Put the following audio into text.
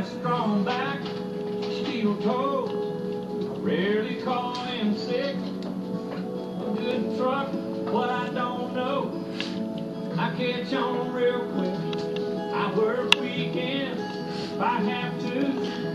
a strong back, steel toes. I rarely call in sick. A good truck, what I don't know. I catch on real quick. I work weekends if I have to.